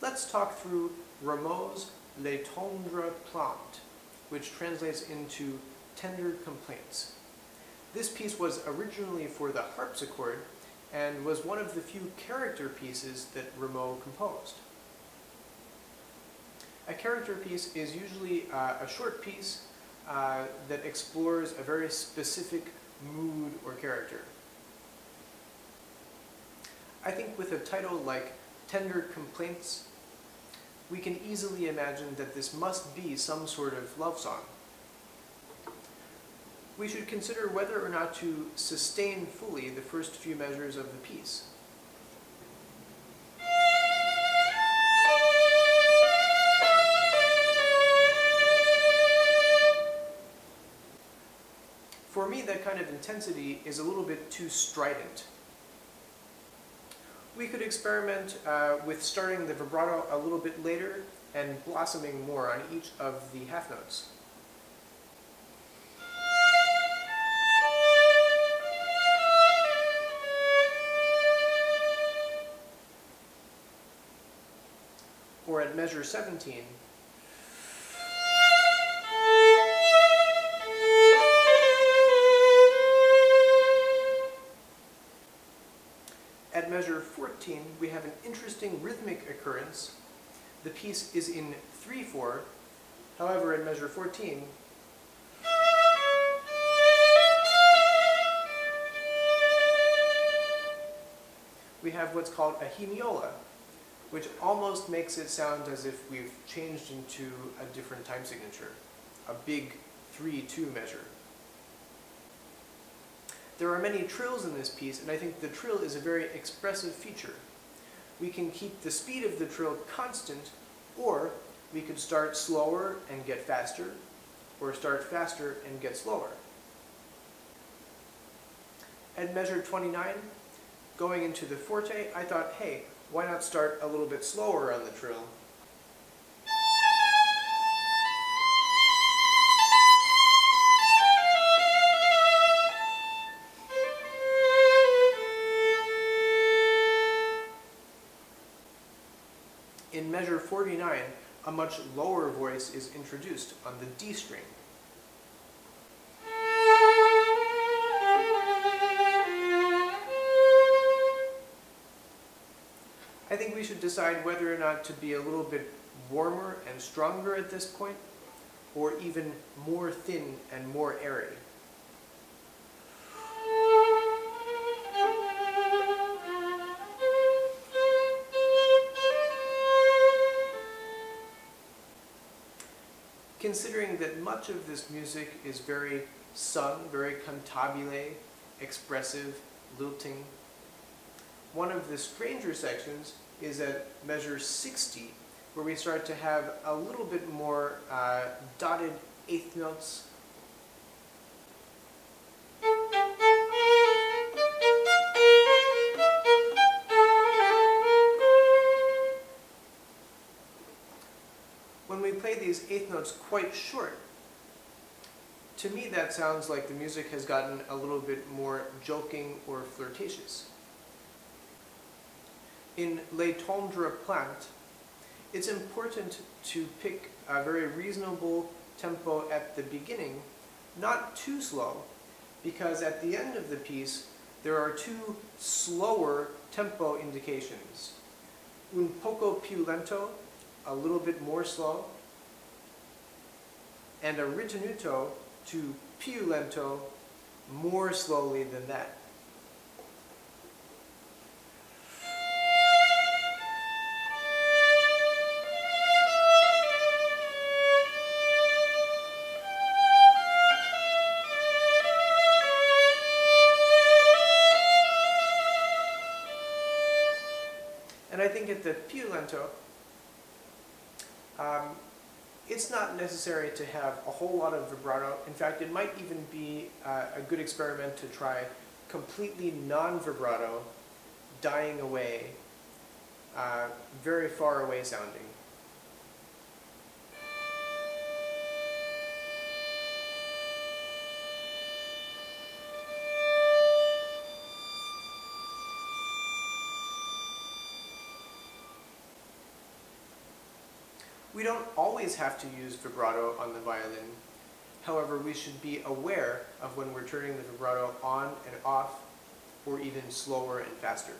let's talk through Rameau's Les Tendres Plaintes, which translates into Tender Complaints. This piece was originally for the harpsichord and was one of the few character pieces that Rameau composed. A character piece is usually uh, a short piece uh, that explores a very specific mood or character. I think with a title like Tender Complaints, we can easily imagine that this must be some sort of love song. We should consider whether or not to sustain fully the first few measures of the piece. For me, that kind of intensity is a little bit too strident. We could experiment uh, with starting the vibrato a little bit later and blossoming more on each of the half notes. Or at measure 17, measure 14, we have an interesting rhythmic occurrence. The piece is in 3-4. However, at measure 14, we have what's called a hemiola, which almost makes it sound as if we've changed into a different time signature, a big 3-2 measure. There are many trills in this piece, and I think the trill is a very expressive feature. We can keep the speed of the trill constant, or we could start slower and get faster, or start faster and get slower. At measure 29, going into the forte, I thought, hey, why not start a little bit slower on the trill In measure 49, a much lower voice is introduced on the D string. I think we should decide whether or not to be a little bit warmer and stronger at this point, or even more thin and more airy. Considering that much of this music is very sung, very cantabile, expressive, lilting. One of the stranger sections is at measure 60, where we start to have a little bit more uh, dotted eighth notes these eighth notes quite short. To me, that sounds like the music has gotten a little bit more joking or flirtatious. In Les Tendres Plaintes, it's important to pick a very reasonable tempo at the beginning, not too slow, because at the end of the piece, there are two slower tempo indications. Un poco più lento, a little bit more slow, and a ritenuto to più lento more slowly than that. And I think at the più lento, um, it's not necessary to have a whole lot of vibrato. In fact, it might even be uh, a good experiment to try completely non-vibrato, dying away, uh, very far away sounding. We don't always have to use vibrato on the violin. However, we should be aware of when we're turning the vibrato on and off, or even slower and faster.